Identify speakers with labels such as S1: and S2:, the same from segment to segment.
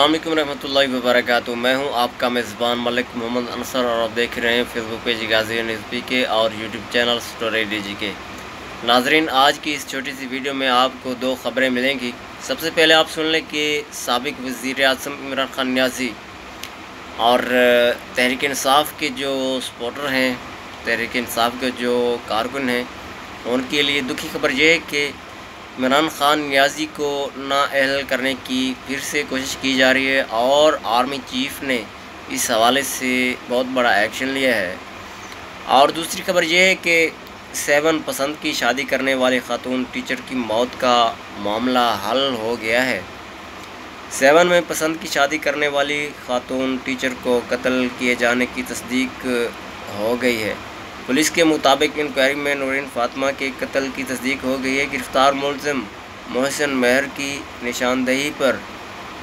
S1: अल्लाम रहमतुल्लाहि वबरकातुहू मैं हूँ आपका मेज़बान मलिक मोहम्मद अनसर और आप देख रहे हैं फेसबुक पेज गाजी न्यूज़ के और YouTube channel story D G के। नाजरीन, आज की इस छोटी सी वीडियो में आपको दो ख़बरें मिलेंगी। सबसे पहले आप सुन लें कि सबक वज़ी अजम इमरान खान न्याजी और तहरीक इंसाफ के जो सपोर्टर हैं, तहरीक इंसाफ के जो कारकुन हैं, उनके लिए दुखी खबर यह है कि इमरान ख़ान न्याजी को नाअहल करने की फिर से कोशिश की जा रही है और आर्मी चीफ़ ने इस हवाले से बहुत बड़ा एक्शन लिया है। और दूसरी खबर यह है कि सेवन पसंद की शादी करने वाले ख़ातून टीचर की मौत का मामला हल हो गया है। सेवन में पसंद की शादी करने वाली ख़ातून टीचर को कत्ल किए जाने की तस्दीक हो गई है। पुलिस के मुताबिक इंक्वायरी में नूरिन फातमा के कत्ल की तस्दीक हो गई है। गिरफ़्तार मुलजिम मोहसिन मेहर की निशानदेही पर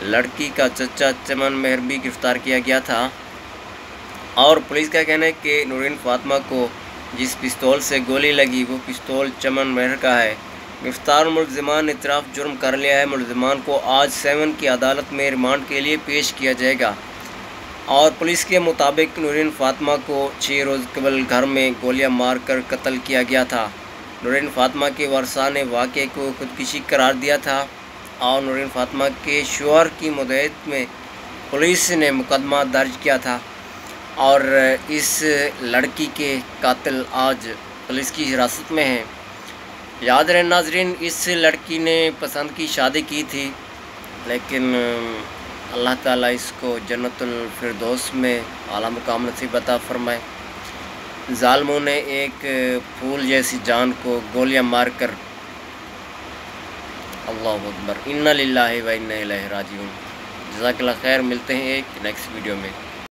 S1: लड़की का चचा चमन मेहर भी गिरफ़्तार किया गया था। और पुलिस का कहना है कि नूरिन फातमा को जिस पिस्तौल से गोली लगी, वो पिस्तौल चमन मेहर का है। गिरफ़्तार मुलजमान ने इतराफ़ जुर्म कर लिया है। मुलजमान को आज सेवन की अदालत में रिमांड के लिए पेश किया जाएगा। और पुलिस के मुताबिक नूरिन फातमा को छः रोज़ कबल घर में गोलियाँ मारकर कत्ल किया गया था। नूरिन फातमा के वर्षा ने वाक़े को खुदकशी करार दिया था और नूरिन फातमा के शोहर की मदद में पुलिस ने मुकदमा दर्ज किया था और इस लड़की के कातिल आज पुलिस की हिरासत में हैं। याद रहे नाजरीन, इस लड़की ने पसंद की शादी की थी, लेकिन अल्लाह ताला इसको जन्नतफरदोस में आला मुकाम नसीब अता फ़रमाए। ालमों ने एक फूल जैसी जान को गोलियाँ मार कर अल्लाह अकबर। इन्ना व इन्ना राज़ी जजाकला खैर, मिलते हैं एक नेक्स्ट वीडियो में।